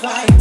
fire.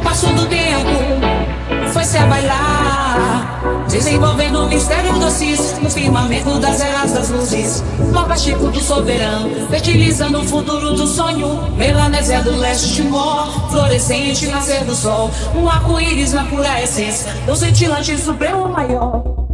O passo do tempo foi-se a bailar, desenvolvendo o mistério doces no firmamento das eras das luzes. Nova Chico do soberano, fertilizando o futuro do sonho. Melanésia do leste Timor, florescente nascer do sol. Um arco-íris na pura essência, do cintilante supremo maior.